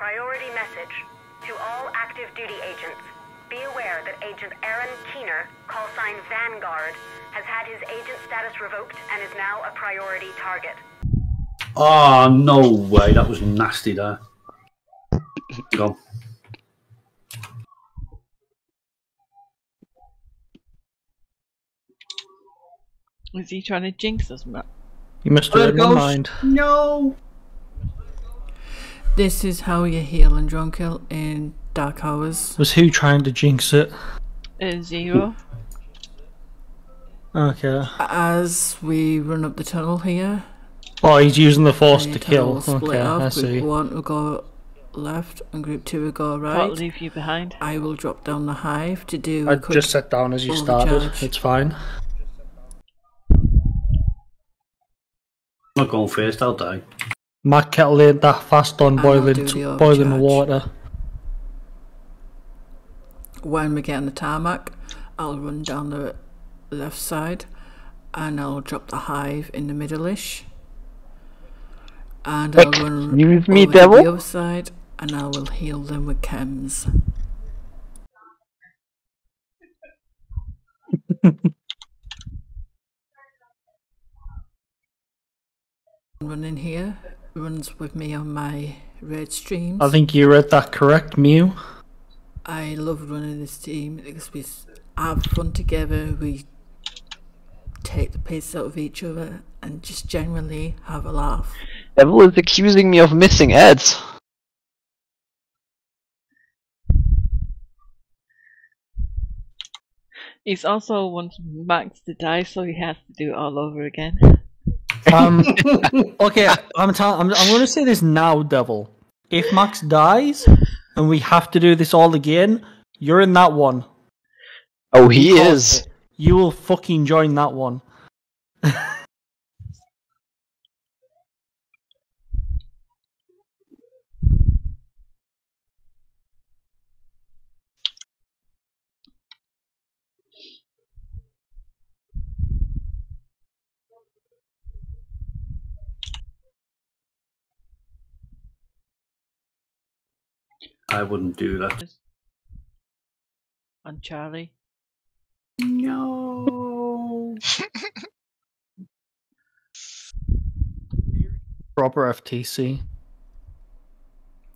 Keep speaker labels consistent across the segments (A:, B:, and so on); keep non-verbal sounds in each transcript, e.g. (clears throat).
A: Priority message. To all active duty agents, be aware that Agent Aaron Keener, call sign Vanguard, has had his agent status revoked and is now a priority target.
B: Oh, no way. That was nasty there. Go.
C: Is he trying to jinx us, Matt?
D: You must have oh, read my mind.
B: No.
E: This is how you heal and drone kill in Dark Hours.
D: Was who trying to jinx it?
C: Uh, zero.
D: Okay.
E: As we run up the tunnel here,
D: Oh, he's using the force
E: the
D: to kill.
E: split
D: Okay,
E: up.
D: I
E: Group
D: see.
E: one will go left and group two will go
C: Can't
E: right.
C: leave you behind.
E: I will drop down the hive to do
D: I
E: quick
D: just sat down as you started.
E: overcharge.
D: It's fine.
B: I'm not going first, I'll die.
D: My kettle ain't that fast on boiling
E: the
D: boiling the water.
E: when we get on the tarmac, I'll run down the left side and I'll drop the hive in the middle-ish. And I'll run
F: Excuse me,
E: over to
F: devil?
E: the other side and I will heal them with chems. (laughs) in here runs with me on my red streams.
D: I think you read that correct, Mew.
E: I love running this team because we have fun together. We take the piss out of each other and just generally have a laugh.
F: Devil is accusing me of missing ads.
C: He's also wants Max to die, so he has to do it all over again.
D: Um, (laughs) okay, I'm, tell- I'm I'm going to say this now, Devil. If Max dies and we have to do this all again, you're in that one.
F: Oh, he
D: Because
F: is.
D: You will fucking join that one. (laughs)
B: I wouldn't do that.
C: On Charlie.
B: No. (laughs)
D: Proper FTC.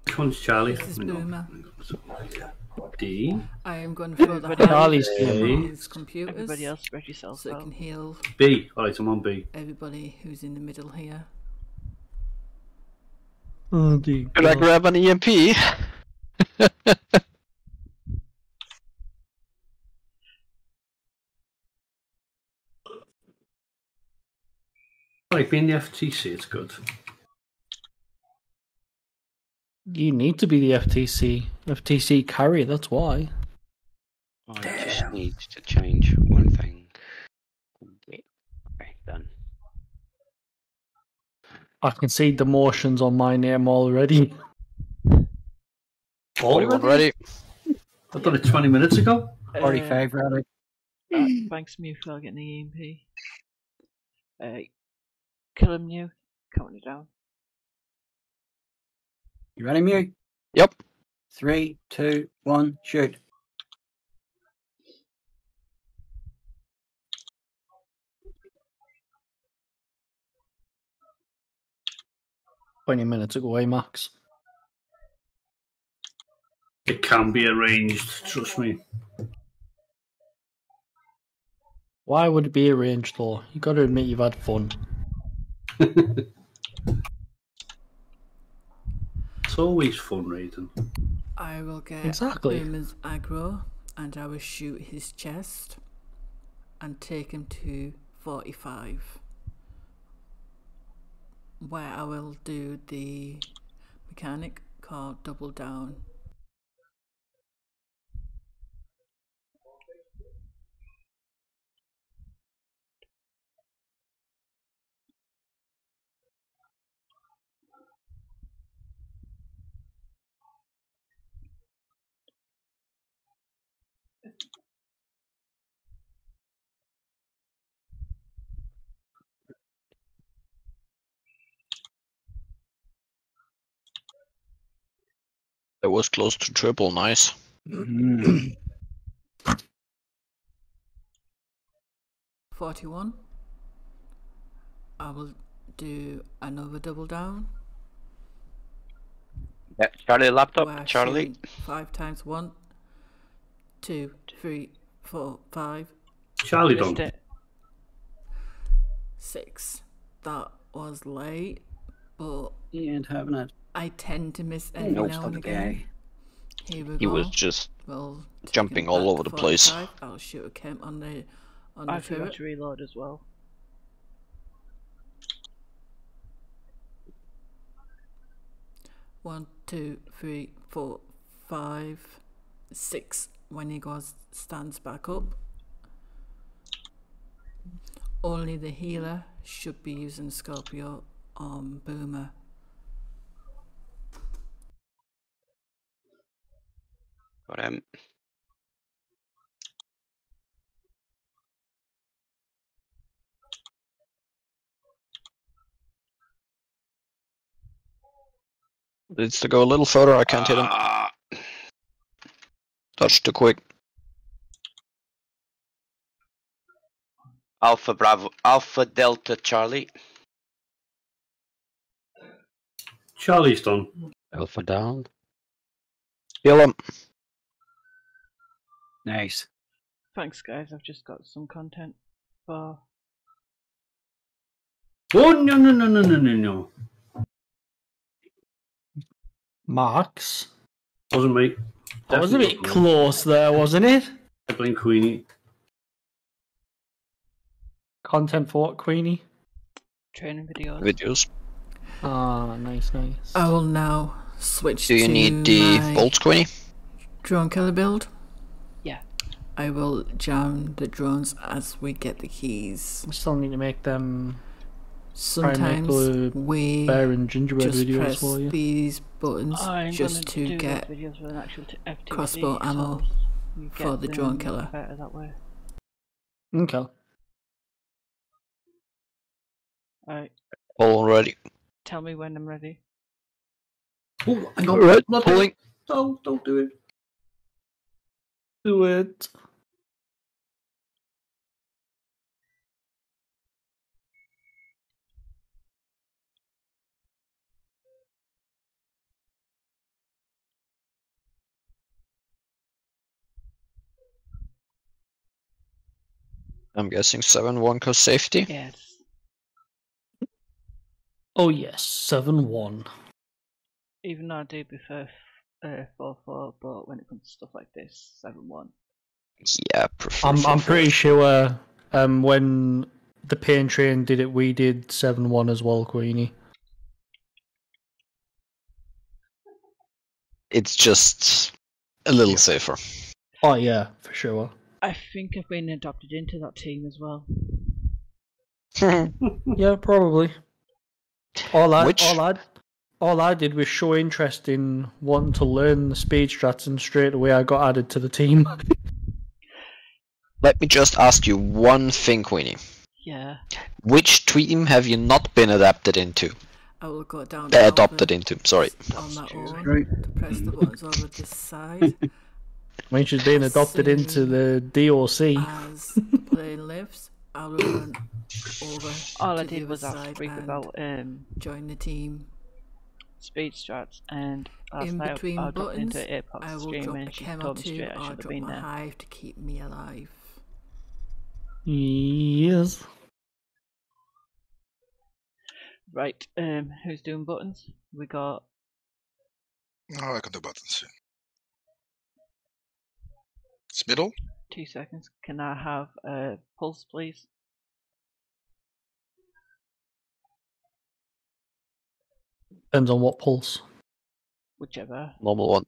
B: Which one's Charlie?
E: This is
B: Hang on.
E: Boomer.
B: D.
E: I am going to throw the
C: Everybody
E: hive
D: else-
E: his computers
C: Everybody else spread yourself
E: so it
C: out.
E: can heal
B: B. Alright, I'm on B.
E: everybody who's in the middle here.
D: Oh, dear
F: Could I grab an EMP?
B: Like being the FTC, it's good.
D: You need to be the FTC. FTC carry, that's why.
G: I just need to change one thing. Okay, done.
D: I can see the motions on my name already.
F: Everyone ready?
B: I've done it 20 minutes ago.
H: Already
C: Uh,
H: favourite.
C: uh, thanks, Mew, for getting the EMP. Uh, kill him, Mew. Counting it down.
H: You ready, Mew?
F: Yep.
H: Three, two, one, shoot.
D: Twenty minutes ago, eh, Max?
B: It can be arranged, trust me.
D: Why would it be arranged though? You got to admit you've had fun. (laughs)
B: It's always fun reading.
E: I will get
D: Exactly.
E: Boomer's aggro and I will shoot his chest and take him to 45. Where I will do the mechanic called double down.
F: That was close to triple. Nice.
H: Mm. (clears throat)
E: 41. I will do another double down.
G: Yeah, Charlie laptop,
E: where
G: Charlie.
E: Five times one, two, three, four, five,
B: Charlie don't.
C: it.
E: six. That was late, but
H: He ain't having it.
E: I tend to miss every
H: No,
E: now and again.
H: guy.
E: Here we
F: He
E: go.
F: was just
E: We'll
F: jumping all over the place.
E: 45. I'll shoot a chem on the on the
C: I forgot
E: turret.
C: to reload as well.
E: One, two, three, four, five, six. When he goes, stands back up. Only the healer should be using Scorpio on Boomer.
G: Got him.
F: needs to go a little further. I can't hit him.
G: Ah,
F: Touch too quick.
G: Alpha Bravo, Alpha Delta Charlie.
B: Charlie's done.
G: Alpha down.
F: Heal him.
H: Nice.
C: Thanks, guys. I've just got some content for.
B: Oh no no no no no no no!
D: Marks.
B: Wasn't me.
D: That was a bit close there, wasn't it?
B: I blame Queenie.
D: Content for what, Queenie?
C: Training videos.
F: Videos.
D: Ah, nice, nice.
E: I will now switch to.
F: Do you
E: to
F: need the
E: my
F: bolts, Queenie?
E: drone killer build.
C: Yeah.
E: I will jam the drones as we get the keys.
D: We still need to make them Try and
E: Sometimes
D: the
E: we
D: bear and gingerbread
E: just
D: videos
E: press
D: for you.
E: these buttons
C: I'm
E: just
C: gonna do
E: get
C: those videos with an actual t- FTC,
E: crossbow ammo
C: you
E: for the drone killer.
C: Better that way.
D: Okay.
C: Alright,
F: All ready.
C: tell me when I'm ready.
B: Oh, hang on.
F: Right,
B: Not
F: pulling.
B: No, don't do it.
D: Do it.
F: I'm guessing 7 1 cause safety.
C: Yes.
D: Oh yes, seven one.
C: Even though I do prefer uh, 4 4, but when it comes to stuff like this, 7 1.
F: Yeah, prefer
D: I'm I'm pretty sure um when the pain train did it we did seven one as well, Queenie.
F: It's just a little safer.
D: Oh yeah, for sure.
C: I think I've been adopted into that team as well. (laughs) (laughs)
D: Yeah, probably. All I
F: Which-
D: all I all I did was show interest in wanting to learn the speed strats and straight away I got added to the team.
F: Let me just ask you one thing, Queenie.
C: Yeah.
F: Which team have you not been adapted into?
E: I will go down
F: Uh, adopted into, sorry.
E: on my own
H: Right.
E: to press the buttons over this side (laughs)
D: I mean she's being adopted into the DOC.
E: as play lives. I will run over
C: All
E: to
C: I did
E: other
C: was ask
E: side
C: Freak
E: and
C: about um,
E: join the team.
C: speed strats, and last
E: In
C: night
E: between
C: I
E: buttons,
C: into Apex
E: I will
C: stream
E: drop a
C: and she
E: chem or
C: told me
E: two
C: straight I
E: or
C: should have
E: drop
C: been
E: my
C: there.
E: hive to keep me alive.
D: Yes.
C: Right, um, who's doing buttons? We got
I: Oh, I can do buttons. Yeah. It's middle.
C: two seconds. Can I have a pulse, please?
D: Depends on what pulse.
C: Whichever.
F: Normal one.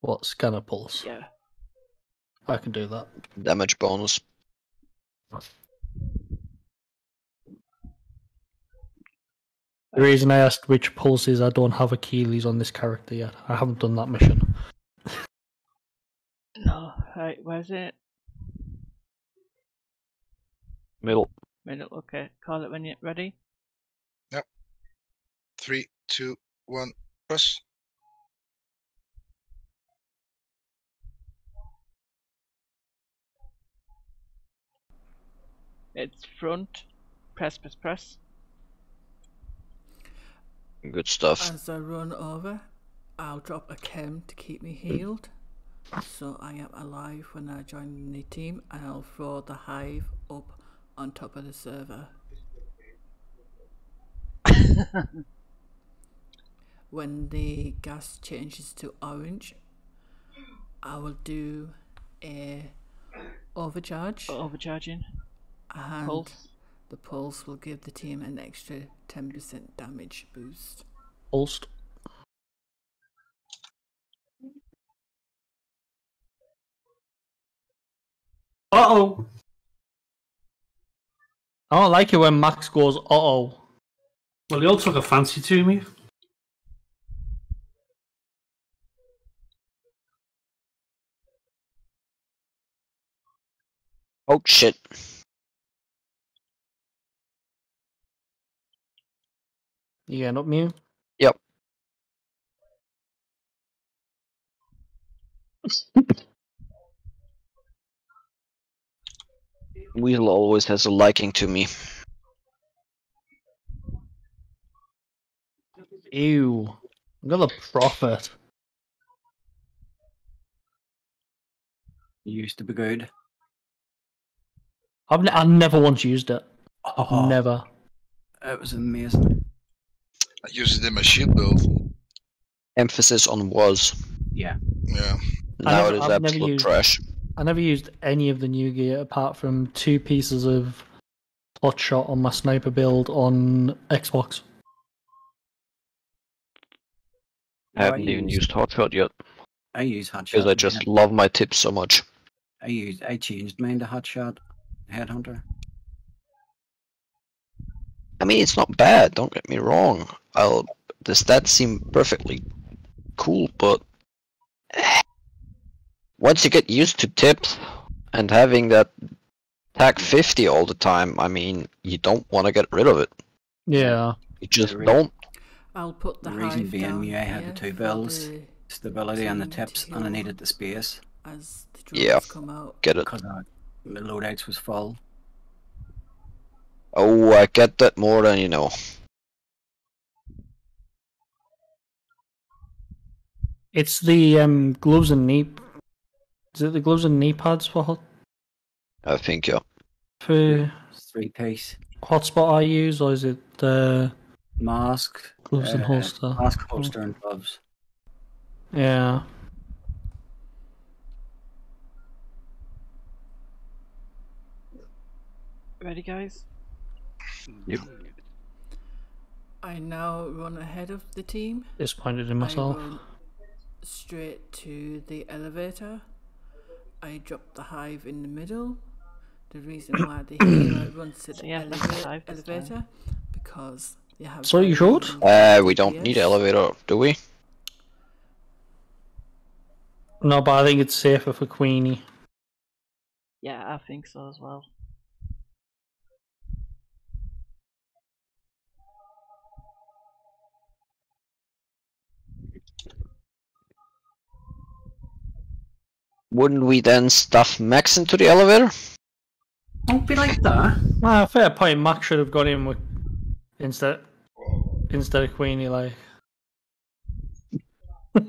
D: What scanner pulse.
C: Yeah.
D: I can do that.
F: Damage bonus.
D: The reason I asked which pulse is I don't have Achilles on this character yet. I haven't done that mission.
C: No, right, where's it?
F: Middle.
C: Middle, okay. Call it when you're ready. Yep.
I: Three, two, one, press.
C: It's front. Press, press, press.
F: Good stuff.
E: As I run over, I'll drop a chem to keep me healed. So I am alive when I join the team and I'll throw the hive up on top of the server. (laughs) when the gas changes to orange, I will do a overcharge
C: Overcharging.
E: and
C: Pulse.
E: the pulse will give the team an extra 10% damage boost.
D: Pulsed.
B: Uh oh.
D: I don't like it when Max goes, uh oh.
B: Well, they all took a fancy to me.
F: Oh shit.
D: You getting up, Mew?
F: Yep. (laughs) Weasel always has a liking to me.
D: Ew. I'm gonna profit.
H: You used to be good.
D: I've, ne- I never once used it.
H: Oh,
D: Never.
H: It was amazing.
I: I used it in my shield build.
F: Emphasis on was.
H: Yeah.
I: Yeah.
F: Now
D: never-
F: it is
D: I've never
F: absolute
D: used-
F: trash.
D: I never used any of the new gear apart from two pieces of Hotshot on my sniper build on Xbox.
F: I haven't even used Hotshot yet
H: I use Hotshot.
F: because I just love my tips so much.
H: I used. I changed mine to Hotshot, Headhunter.
F: I mean, it's not bad. Don't get me wrong. I'll the stats seem perfectly cool, but once you get used to tips and having that tag 50 all the time, I mean, you don't want to get rid of it.
D: Yeah.
F: You just
H: Agreed.
F: don't.
E: I'll put the,
H: The reason being,
E: down
H: me, I had the two
E: for
H: bills.
E: the-
H: Stability and the tips, and I needed the space
E: as the
F: Yeah.
E: come out.
F: Get it.
H: because uh, the loadouts was full.
F: Oh, I get that more than you know.
D: It's the um, gloves and knee. Is it the gloves and knee pads for hot,
F: I think, yeah.
D: for
H: Three piece
D: hotshot I use, or is it the
H: mask,
D: gloves and
H: uh,
D: holster?
H: mask, holster, and gloves.
D: Yeah.
C: Ready, guys?
E: I now run ahead of the team.
D: Disappointed in
E: I
D: myself.
E: run straight to the elevator. I dropped the hive in the middle. The reason why the (coughs) healer runs to the
C: Yeah, that's the hive
E: elevator because you have.
D: So you
E: very
D: should?
F: Uh, we don't need
E: DPS.
F: elevator, do we?
D: No, but I think it's safer for Queenie.
C: Yeah, I think so as well.
F: Wouldn't we then stuff Max into the elevator?
B: Don't be like that.
D: Ah, fair point. Max should have gone in with instead instead of Queenie. Like, (laughs)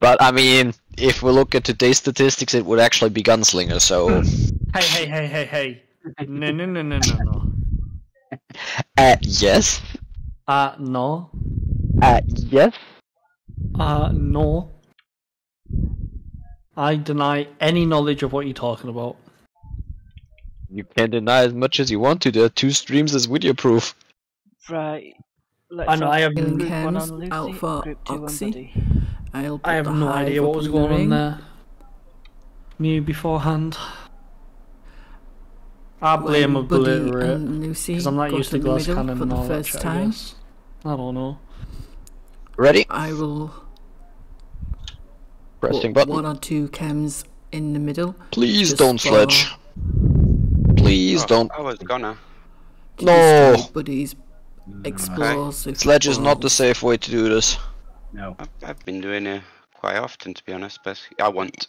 F: But I mean, if we look at today's statistics, it would actually be Gunslinger, so. (laughs)
D: hey, hey, hey, hey, hey! No, no, no, no, no, no. (laughs)
F: Uh, yes.
D: Uh, no.
F: Uh, yes.
D: Uh, no. I deny any knowledge of what you're talking about.
F: You can deny as much as you want to. There are two streams as video proof.
C: Right. Let's
D: I know, I have-
C: group one on Lucy,
E: out for
C: group two
E: Oxy. I'll
D: I have no idea what was
E: in the
D: going on there. Mew beforehand. I blame
E: when
D: a
E: Buddy
D: beliterate because I'm not used to glass cannon
E: for
D: and
E: the
D: all that
E: first
D: I
E: time.
D: guess. I don't know.
F: Ready?
E: I will
F: Pressing
E: put
F: button.
E: one or two chems in the middle.
F: Please don't
E: for-
F: sledge. Please
G: Oh,
F: don't.
G: Oh, I was gonna.
E: to
F: No.
E: destroy Buddy's explosive.
F: Sledge is not the safe way to do this.
H: No.
G: I've, I've been doing it quite often, to be honest, but I want.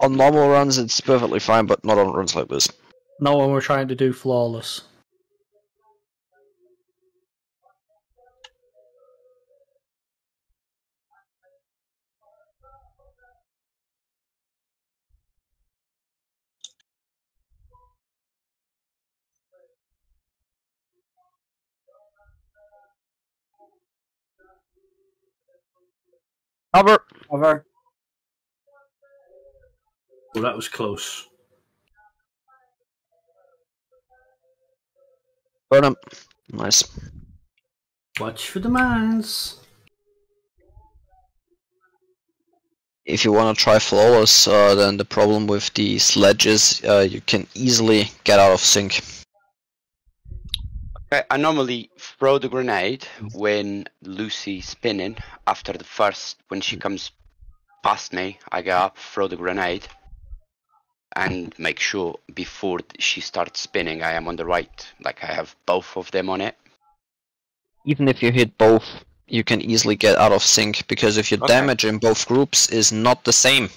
F: On normal runs, it's perfectly fine, but not on runs like this.
D: Not when we're trying to do flawless.
F: Cover.
H: Cover.
B: Well, that was close.
F: Burn him. Nice.
B: Watch for the mines.
F: If you want to try flawless, uh, then the problem with the sledges, uh, you can easily get out of sync.
G: Uh, I normally throw the grenade hmm. when Lucy's spinning. After the first, when she hmm. comes past me, I get up, throw the grenade, and make sure before she starts spinning, I am on the right. Like I have both of them on it.
F: Even if you hit both, you can easily get out of sync because if your
G: Okay.
F: damage in both groups is not the same.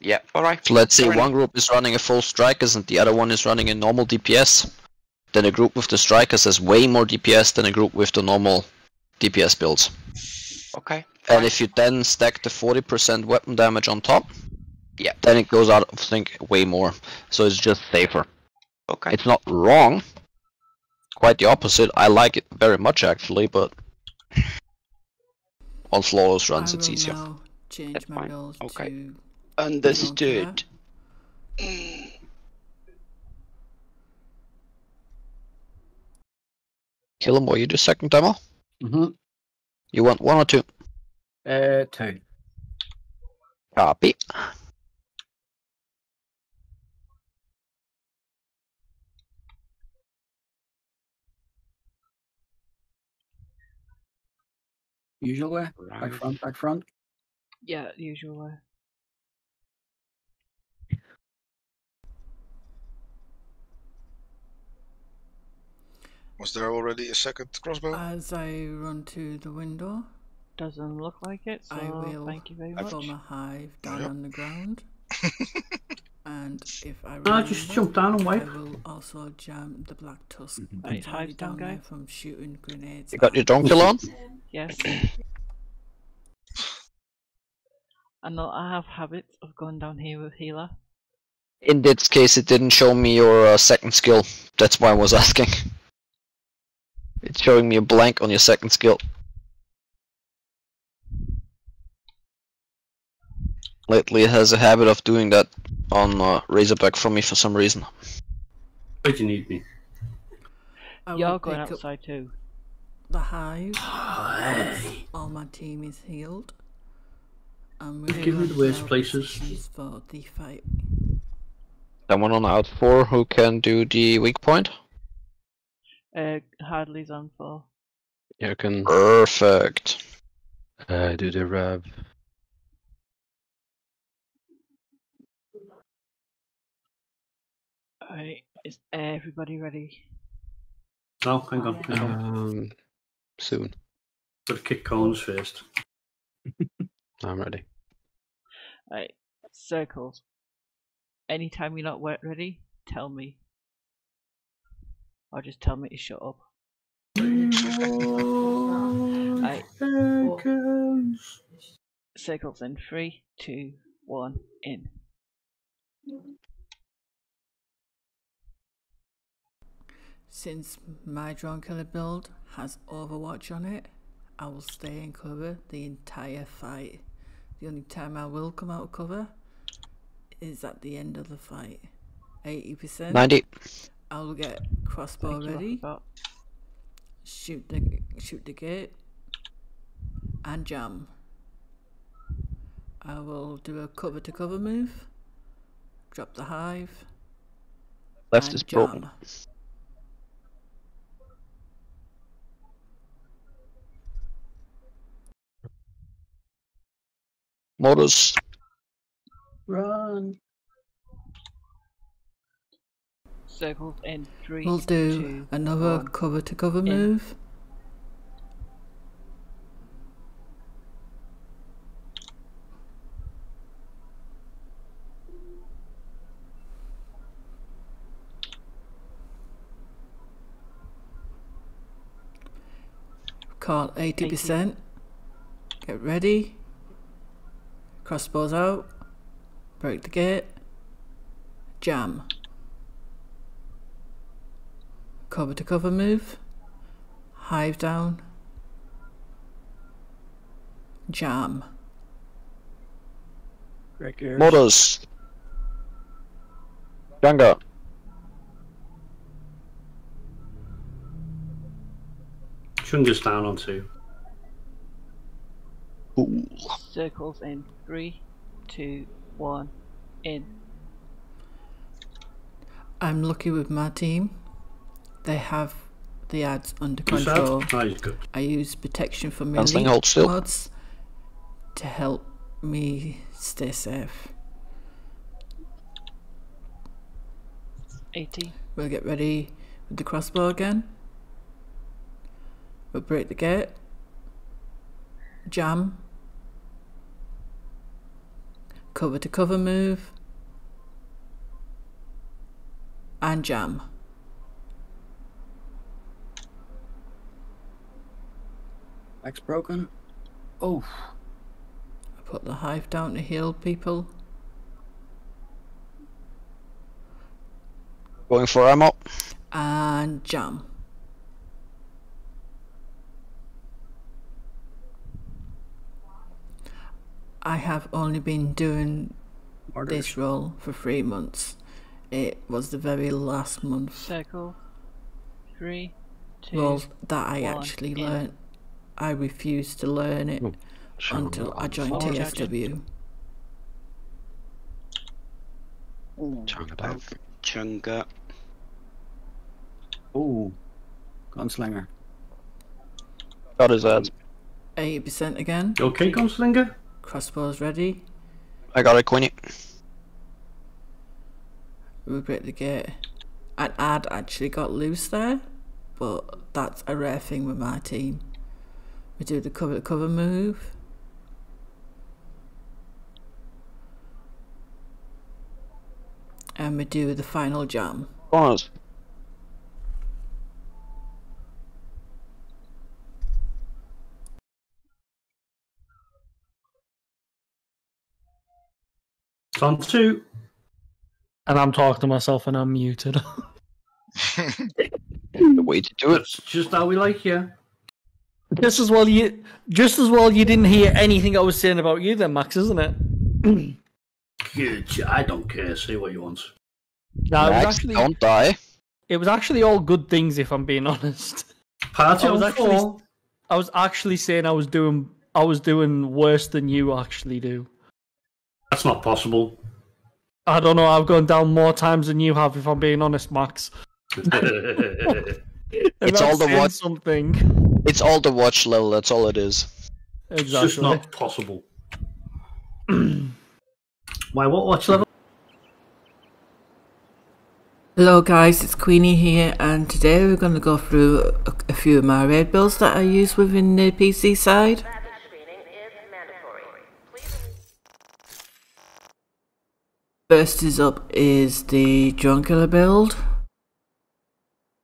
G: Yeah, alright.
F: So let's say one group is running a full strike, strikers and the other one is running a normal DPS. Then a group with the strikers has way more DPS than a group with the normal DPS builds.
G: Okay.
F: And if you then stack the 40% weapon damage on top,
G: Yeah.
F: then it goes out of sync way more. So it's just safer.
G: Okay.
F: It's not wrong. Quite the opposite. I like it very much actually, but on flawless runs
E: I
F: it's easier.
E: now change
G: That's
E: my
G: fine.
E: build
G: Okay.
E: to
G: Understood.
F: Kill him or you do second demo?
H: Mm-hmm.
F: You want one or two?
H: Uh, two.
F: Copy.
H: Usual way. Back front, back front.
C: Yeah, usual way.
I: Was there already a second crossbow?
E: As I run to the window,
C: Doesn't look like it, so
E: I will
C: thank you very
I: I've-
C: much.
E: form a hive down
I: Yep.
E: on the ground. (laughs) and if I
B: No, just
E: remember,
B: jump down and
E: I will also jam the black tusk and
C: Right,
E: tie
C: hive down,
E: down there
C: guy.
E: from shooting grenades.
F: You got your donkey on?
C: Yes. (coughs) I know I have habits of going down here with healer.
F: In this case, it didn't show me your uh, second skill. That's why I was asking. It's showing me a blank on your second skill. Lately, it has a habit of doing that on uh, Razorback for me for some reason.
B: Where do you need me?
C: You're going outside too.
E: the hive.
B: Hey.
E: All my team is healed. And we
B: Give me the worst places.
E: positions for the fight.
F: Someone on out four who can do the weak point.
C: Uh, Hardly's on for.
G: You can
F: Perfect.
G: uh, do the rev.
C: Alright, is everybody ready?
B: No, hang on. Hang on.
G: Um, soon.
B: Gotta kick cones first. (laughs)
G: I'm ready.
C: Alright, circles. Anytime you're not wet ready, tell me. Or just tell me to shut up. Alright, circles in three, two, one, in.
E: Since my drone killer build has Overwatch on it, I will stay in cover the entire fight. The only time I will come out of cover is at the end of the fight. 80%.
F: 90.
E: I will get crossbow
C: Thank
E: ready,
C: forgot.
E: shoot the shoot the gate, and jam. I will do a cover to cover move, drop the hive,
F: Left
E: and
F: is broken.
E: jam.
F: Modus.
C: circles in three.
E: We'll do
C: two,
E: another
C: one.
E: cover to cover
C: in.
E: move. Call 80%. Get ready. Crossbows out. Break the gate. Jam. Cover to cover move. Hive down. Jam.
H: Correct ears.
F: Motors. Younger.
B: Chunga's down on two.
F: Cool.
C: Circles in three, two, one, in.
E: I'm lucky with my team. They have the ads under control.
B: Oh, good.
E: I use protection from
F: Gunsling,
E: elite
F: hold still.
E: mods to help me stay safe.
C: 80.
E: We'll get ready with the crossbow again. We'll break the gate. Jam. Cover to cover move. And jam.
H: Back's broken. Oh,
E: I put the hive down to heal people.
F: Going for ammo.
E: And jam. I have only been doing
H: murder.
E: this role for three months. It was the very last month
C: Circle. Three, two.
E: role that I
C: one,
E: actually
C: in.
E: learnt. I refused to learn it
F: Oh,
E: until I joined
C: gotcha.
E: TSW.
G: About Chunga.
H: Oh, gunslinger.
F: Got his ads.
E: 80% again.
B: Okay, Gunslinger?
E: Crossbows ready.
F: I got it, Queenie.
E: We break the gate. An ad actually got loose there, but that's a rare thing with my team. We do the cover to cover move. And we do the final jam.
F: Bonus.
B: It's on two.
D: And I'm talking to myself and I'm muted. (laughs)
F: The way to do it.
B: That's just how we like you.
D: Just as well you just as well you didn't hear anything I was saying about you then, Max, isn't it? (clears throat)
B: Good. I don't care. Say what you want.
D: No, it was
F: Max,
D: actually
F: don't die.
D: it was actually all good things if I'm being (laughs) honest.
B: Party
D: I was
B: on
D: actually-
B: four.
D: I was actually saying I was doing I was doing worse than you actually do.
B: That's not possible.
D: I don't know, I've gone down more times than you have if I'm being honest, Max. (laughs) (laughs)
F: It's all the
D: saying
F: what-
D: something.
F: It's all the watch level, that's all it is.
B: it's
D: Exactly.
B: just not possible. (clears throat) Why? What watch level?
E: Hello guys, it's Queenie here and today we're going to go through a, a few of my raid builds that I use within the PC side. First is up is the Drone Killer build.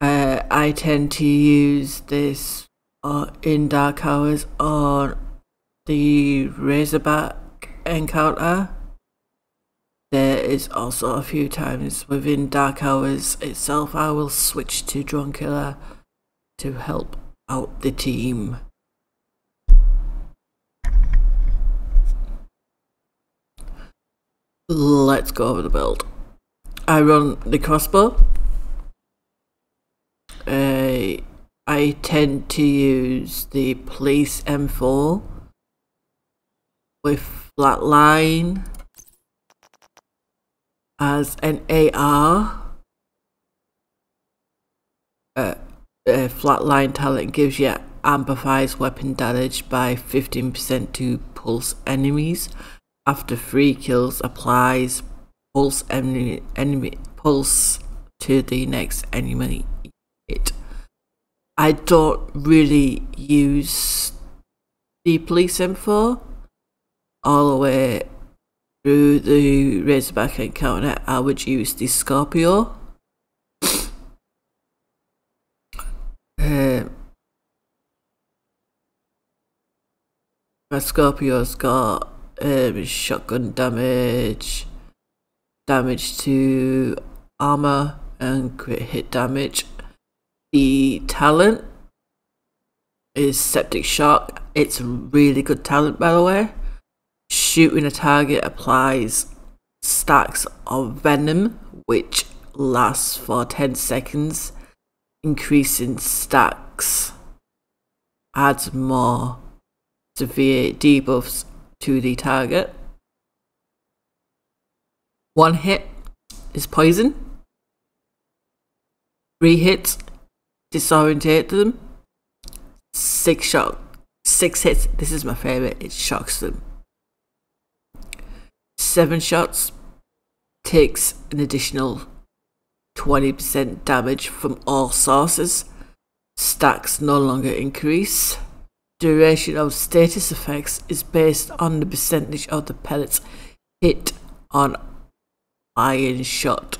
E: Uh, I tend to use this uh, in Dark Hours on the Razorback encounter. There is also a few times within Dark Hours itself I will switch to Drone Killer to help out the team. Let's go over the build. I run the crossbow. Uh, I tend to use the police M4 with flatline as an AR. Uh, uh, flatline talent gives you amplifies weapon damage by 15% to pulse enemies. After three kills, applies pulse enemy, enemy pulse to the next enemy hit. I don't really use the police M4 all the way through the Razorback encounter. I would use the Scorpio. Uh, my Scorpio's got um, shotgun damage, damage to armor, and crit hit damage. The talent is Septic Shock. It's a really good talent, by the way. Shooting a target applies stacks of venom, which lasts for 10 seconds, increasing stacks adds more severe debuffs to the target. One hit is poison. Three hits disorientate them. Six shot, six hits. This is my favorite. It shocks them. Seven shots takes an additional 20% damage from all sources. Stacks no longer increase. Duration of status effects is based on the percentage of the pellets hit on iron shot.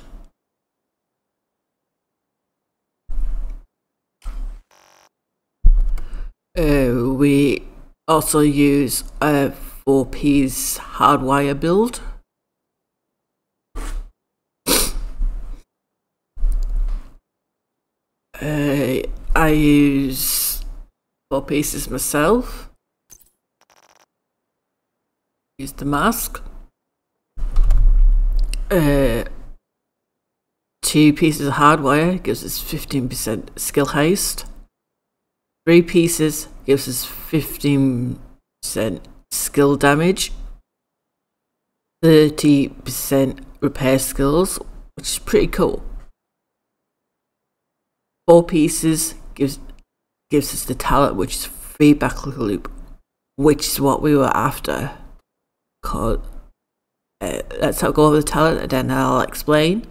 E: Uh, we also use a 4P's hardwire build. Uh, I use four pieces myself. Use the mask. Uh, two pieces of hardwire gives us 15% skill haste. Three pieces gives us 15% skill damage. 30% repair skills, which is pretty cool. Four pieces gives gives us the talent, which is feedback loop, which is what we were after. Called, uh, let's go over the talent and then I'll explain.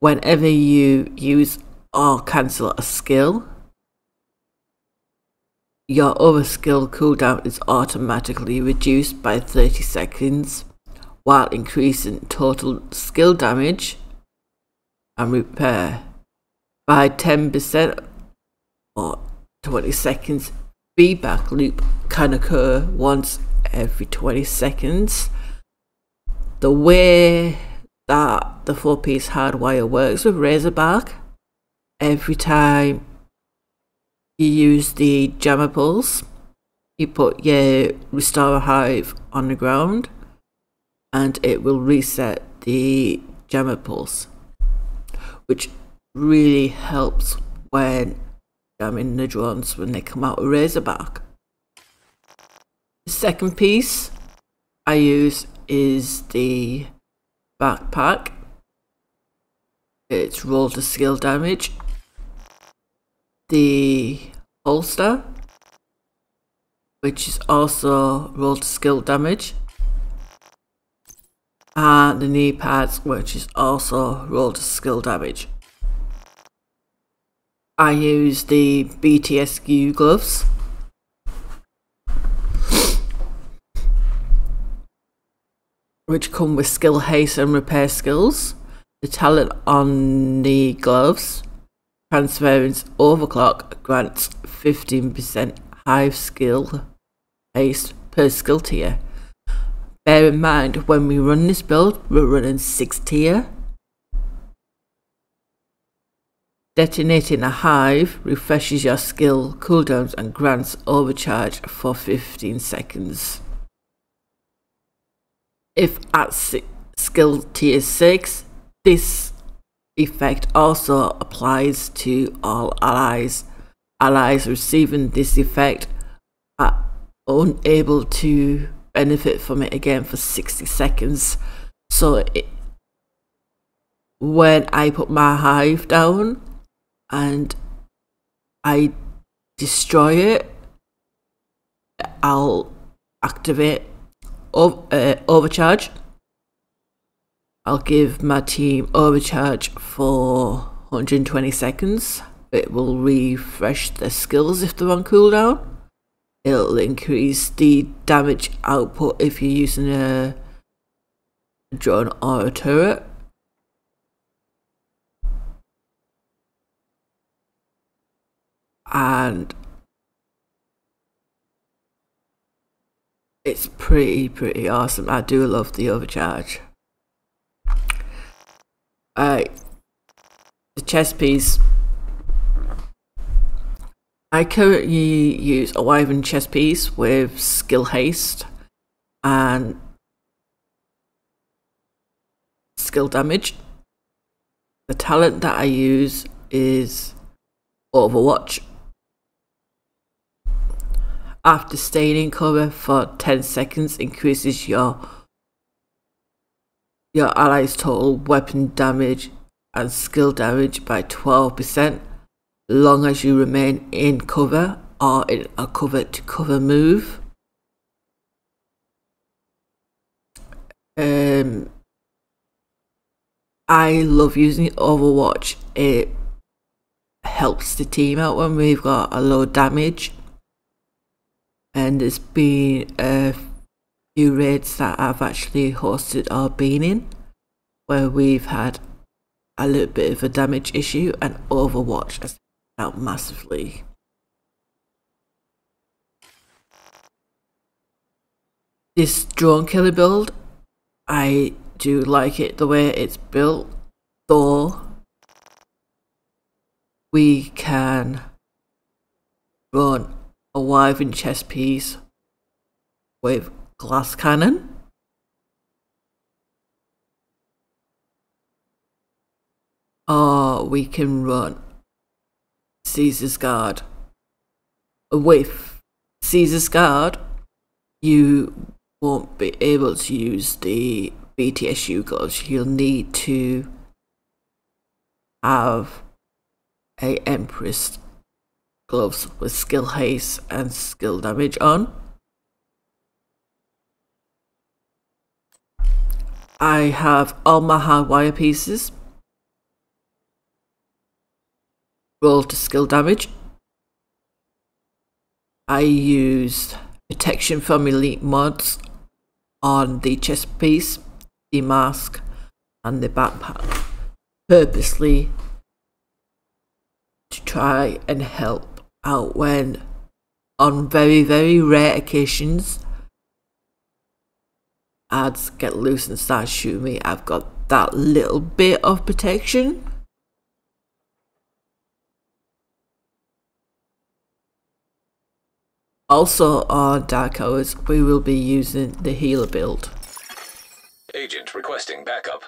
E: Whenever you use or cancel a skill, your other skill cooldown is automatically reduced by 30 seconds while increasing total skill damage and repair by 10% or 20 seconds. Feedback loop can occur once every 20 seconds. The way that the four piece hardwire works with Razorback, every time you use the jammer pulse, you put your restore hive on the ground and it will reset the jammer pulse, which really helps when jamming the drones when they come out of Razorback. The second piece I use is the backpack. It's roll to skill damage. The holster, which is also roll to skill damage. And the knee pads, which is also roll to skill damage. I use the BTSU gloves. Which come with skill haste and repair skills. The talent on the gloves, transference overclock, grants 15% hive skill haste per skill tier. Bear in mind, when we run this build, we're running 6 tier. Detonating a hive refreshes your skill cooldowns and grants overcharge for 15 seconds. If at skill tier 6, this effect also applies to all allies. Allies receiving this effect are unable to benefit from it again for 60 seconds. So it, when I put my hive down and I destroy it, I'll activate uh, overcharge. I'll give my team overcharge for 120 seconds. It will refresh their skills if they're on cooldown. It'll increase the damage output if you're using a drone or a turret. And it's pretty, pretty awesome. I do love the overcharge. I the chest piece. I currently use a Wyvern chest piece with skill haste and skill damage. The talent that I use is Overwatch. After staying in cover for 10 seconds increases your your allies total weapon damage and skill damage by 12% long as you remain in cover or in a cover to cover move. Um, I love using Overwatch. It helps the team out when we've got a low damage. And it's been a few raids that I've actually hosted or been in where we've had a little bit of a damage issue and Overwatch has out massively. This drone killer build, I do like it the way it's built, though we can run a Wyvern chest piece with glass cannon or ah, we can run Caesar's Guard. With Caesar's Guard, you won't be able to use the BTSU gloves. You'll need to have a Empress gloves with skill haste and skill damage on. I have all my hardwire pieces roll to skill damage. I used protection from elite mods on the chest piece, the mask, and the backpack purposely to try and help out when on very very rare occasions ads get loose and start shooting me I've got that little bit of protection Also on Dark Hours, we will be using the healer build.
J: Agent requesting backup.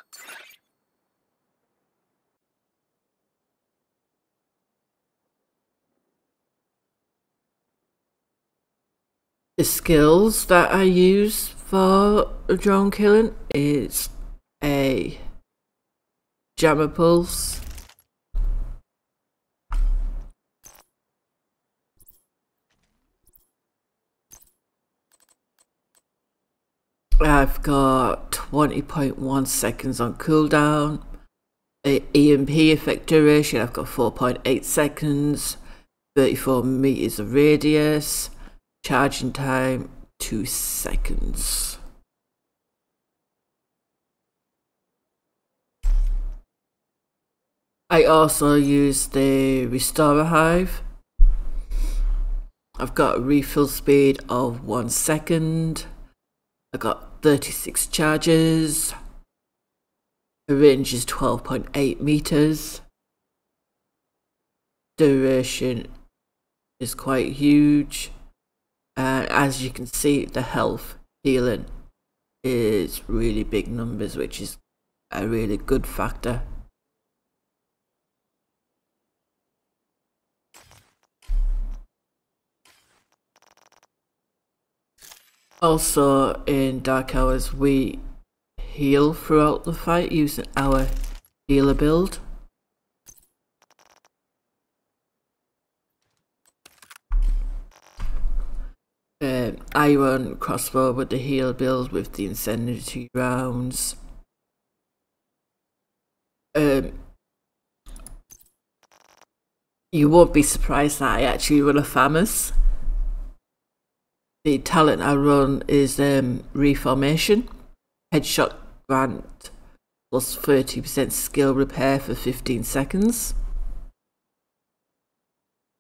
E: The skills that I use for drone killing is a jammer pulse, I've got 20.1 seconds on cooldown. EMP effect duration, I've got 4.8 seconds. 34 meters of radius. Charging time, 2 seconds. I also use the Restorer Hive. I've got a refill speed of 1 second. I got 36 charges. The range is 12.8 meters. Duration is quite huge. And as you can see, the health healing is really big numbers, which is a really good factor. Also, in Dark Hours, we heal throughout the fight using our healer build. Um, I run crossbow with the heal build with the incendiary rounds. Um, you won't be surprised that I actually run a FAMAS the talent I run is um, Reformation, Headshot Grant plus 30% skill repair for 15 seconds.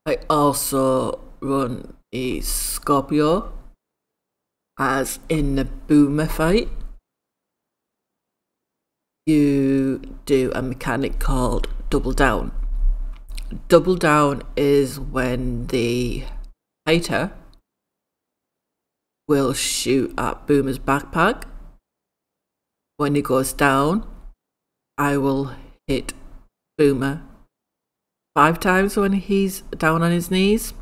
E: I also run a Scorpio, as in the boomer fight, you do a mechanic called double down. Double down is when the fighter will shoot at Boomer's backpack. When he goes down, I will hit Boomer five times when he's down on his knees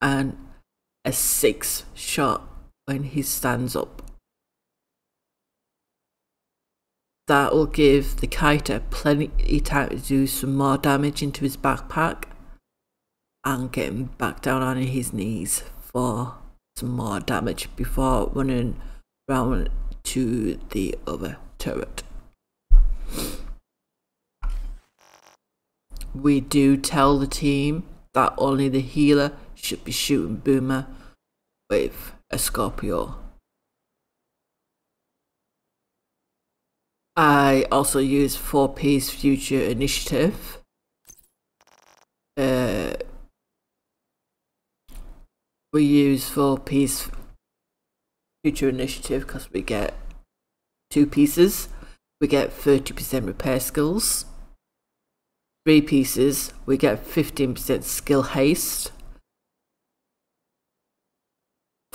E: and a six shot when he stands up. That will give the kiter plenty of time to do some more damage into his backpack and get him back down on his knees for some more damage before running round to the other turret. We do tell the team that only the healer should be shooting Boomer with a Scorpio. I also use 4P's Future Initiative. Uh, we use 4P's Future Initiative because we get two pieces. We get 30% repair skills. Three pieces, we get 15% skill haste.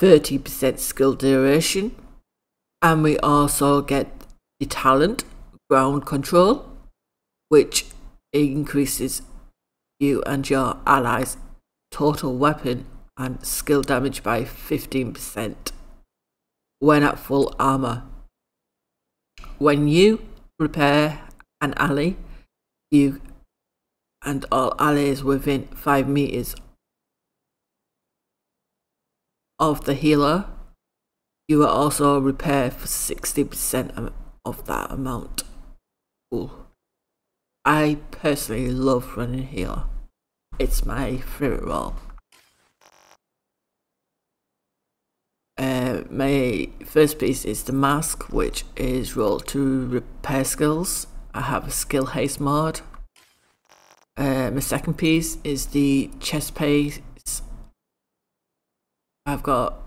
E: 30% skill duration. And we also get the talent ground control, which increases you and your allies' total weapon and skill damage by 15% when at full armor. When you repair an ally, you and all allies within 5 meters of the healer, you will also repair for 60% of that amount. Ooh. I personally love running healer. It's my favorite role. Uh, my first piece is the mask, which is rolled to repair skills. I have a skill haste mod. Uh, my second piece is the chest piece. I've got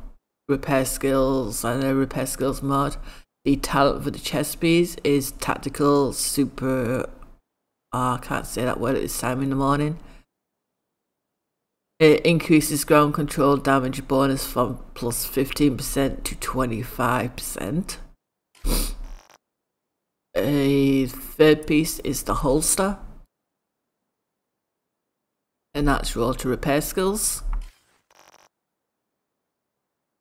E: repair skills and a repair skills mod. The talent for the chest piece is tactical super. Oh, I can't say that word at this time in the morning. It increases ground control damage bonus from plus 15% to 25%. A third piece is the holster. And that's roll to repair skills.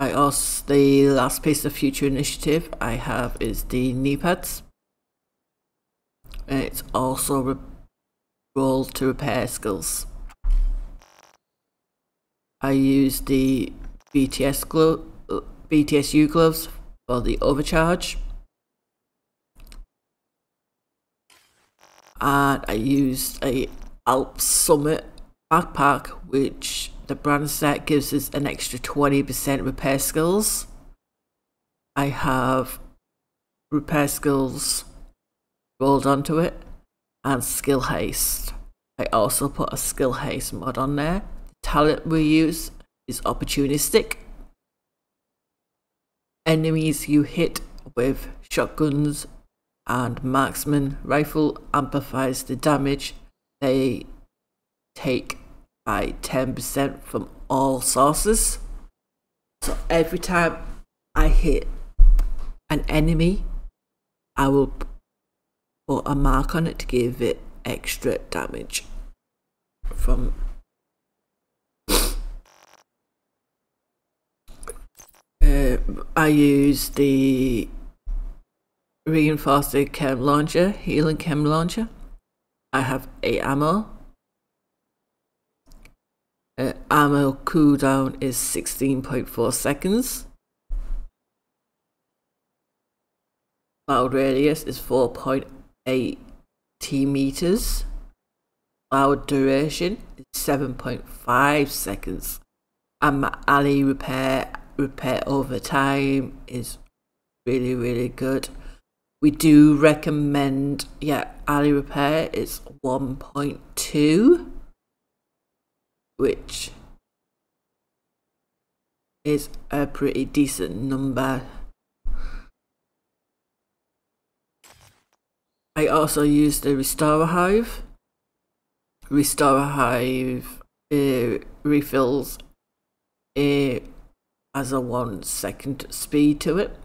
E: I also, the last piece of future initiative I have is the knee pads. And it's also roll to repair skills. I use the BTS glove, BTSU gloves for the overcharge. And I used a Alps Summit backpack, which the brand set gives us an extra 20% repair skills. I have repair skills rolled onto it and skill haste. I also put a skill haste mod on there The talent we use is opportunistic. Enemies you hit with shotguns and marksman rifle amplifies the damage they take by 10% from all sources. So every time I hit an enemy, I will put a mark on it to give it extra damage from Uh, (coughs) I use the reinforced chem launcher, healing chem launcher. I have a ammo. Uh, ammo cooldown is 16.4 seconds. Cloud radius is 4.8 T meters. Cloud duration is 7.5 seconds. And my ally repair repair over time is really really good we do recommend yeah ally repair is 1.2 which is a pretty decent number. I also use the Restorer Hive. Restorer Hive uh, refills uh, as a one second speed to it.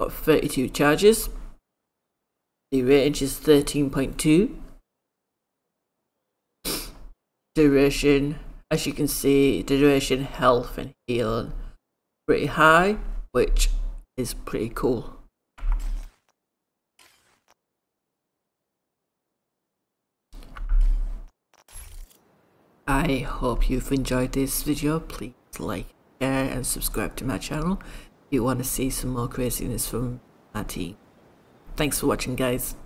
E: Got 32 charges. The range is 13.2. Duration, as you can see, the duration, health, and healing pretty high, which is pretty cool. I hope you've enjoyed this video. Please like, share, and subscribe to my channel if you want to see some more craziness from my team. Thanks for watching, guys.